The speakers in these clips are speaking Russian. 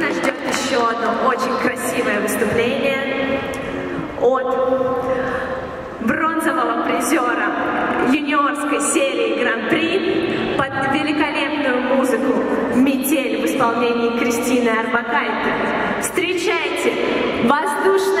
нас ждет еще одно очень красивое выступление от бронзового призера юниорской серии Гран-при под великолепную музыку «Метель» в исполнении Кристины Арбакайте. Встречайте, воздушная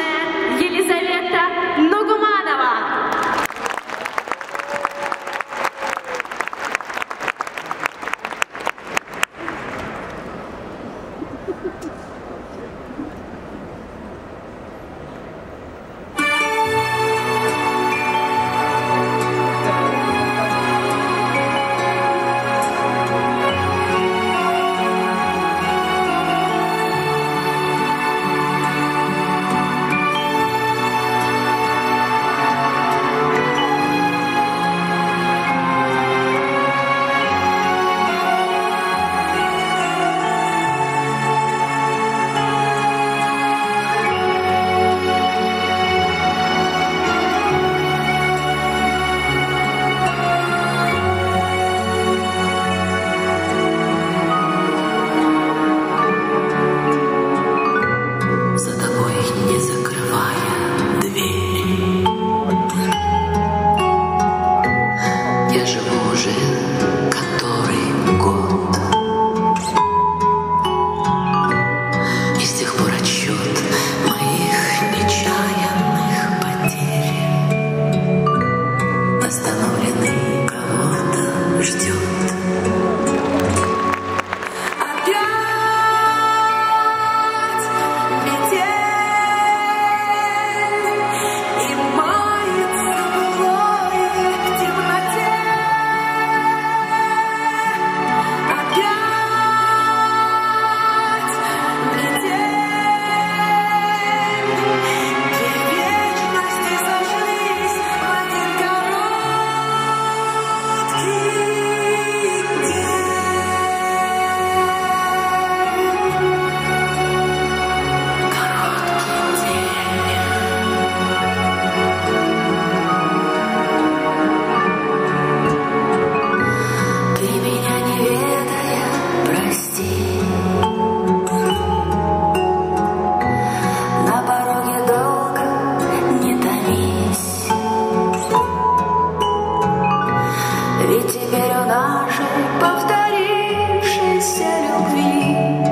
любви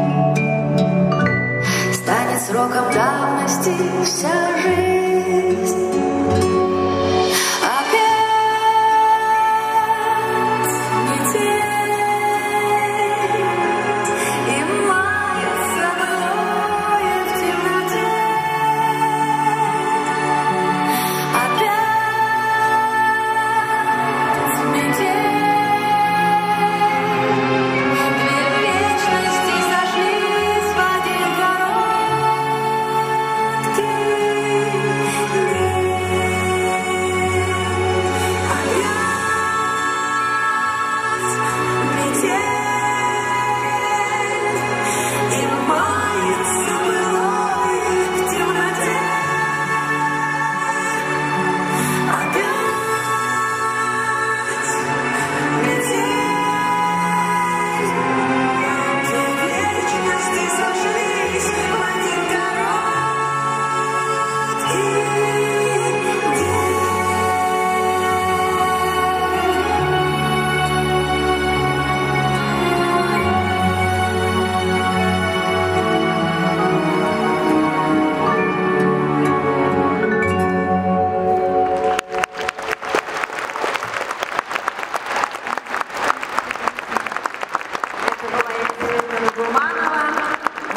станет сроком давности вся жизнь.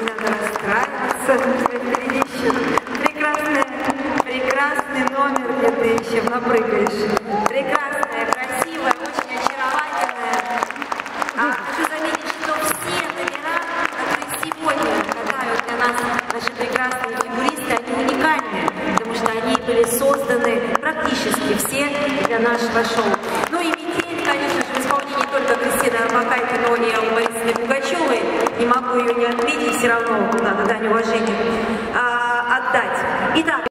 Надо расстраиваться, впереди еще прекрасный, прекрасный номер, где ты еще напрыгаешь. Прекрасная, красивая, очень очаровательная. А, хочу заметить, что все номера, которые сегодня катают для нас наши прекрасные фигуристы, они уникальны, потому что они были созданы практически все для нашего шоу.